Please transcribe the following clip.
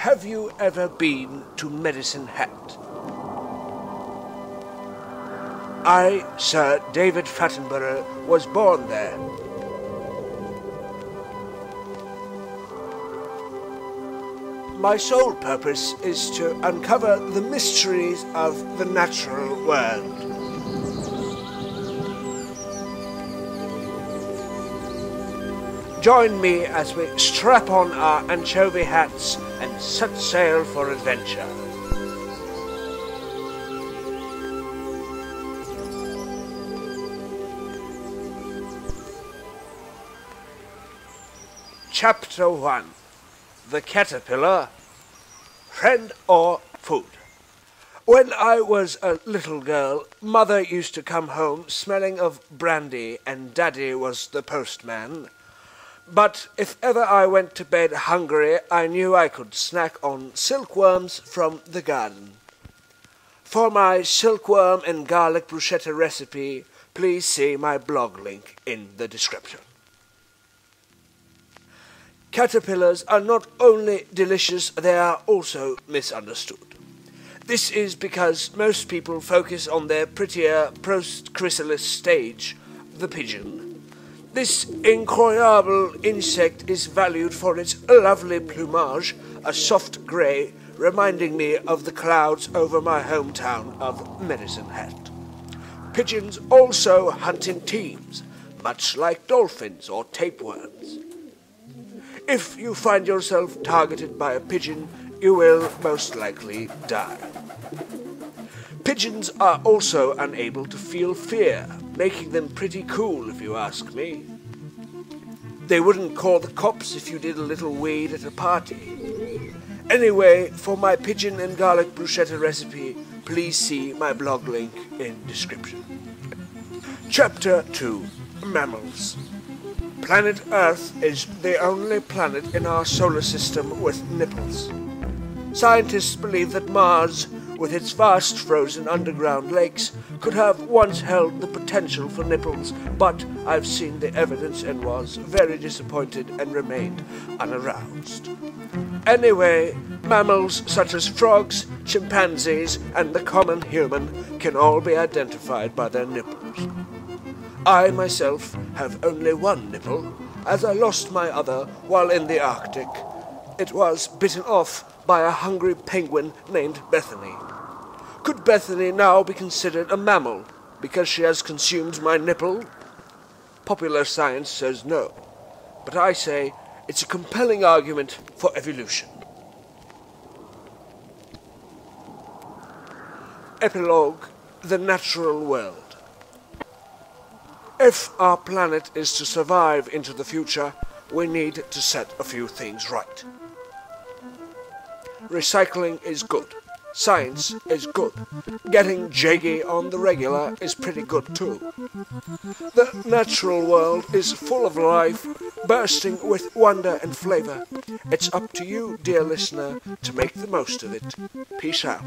have you ever been to Medicine Hat? I, Sir David Fattenborough, was born there. My sole purpose is to uncover the mysteries of the natural world. Join me as we strap on our anchovy hats and set sail for adventure. Chapter 1 The Caterpillar Friend or Food When I was a little girl, Mother used to come home smelling of brandy, and Daddy was the postman. But if ever I went to bed hungry, I knew I could snack on silkworms from the garden. For my silkworm and garlic bruschetta recipe, please see my blog link in the description. Caterpillars are not only delicious, they are also misunderstood. This is because most people focus on their prettier post-chrysalis stage, the pigeon. This incroyable insect is valued for its lovely plumage, a soft grey, reminding me of the clouds over my hometown of Medicine Hat. Pigeons also hunt in teams, much like dolphins or tapeworms. If you find yourself targeted by a pigeon, you will most likely die. Pigeons are also unable to feel fear, making them pretty cool if you ask me. They wouldn't call the cops if you did a little weed at a party. Anyway, for my pigeon and garlic bruschetta recipe, please see my blog link in description. Chapter 2 Mammals Planet Earth is the only planet in our solar system with nipples. Scientists believe that Mars, with its vast frozen underground lakes, could have once held the potential for nipples, but I've seen the evidence and was very disappointed and remained unaroused. Anyway, mammals such as frogs, chimpanzees, and the common human can all be identified by their nipples. I myself have only one nipple, as I lost my other while in the Arctic. It was bitten off by a hungry penguin named Bethany. Could Bethany now be considered a mammal because she has consumed my nipple? Popular science says no, but I say it's a compelling argument for evolution. Epilogue The Natural World if our planet is to survive into the future, we need to set a few things right. Recycling is good. Science is good. Getting jaggy on the regular is pretty good too. The natural world is full of life, bursting with wonder and flavor. It's up to you, dear listener, to make the most of it. Peace out.